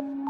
you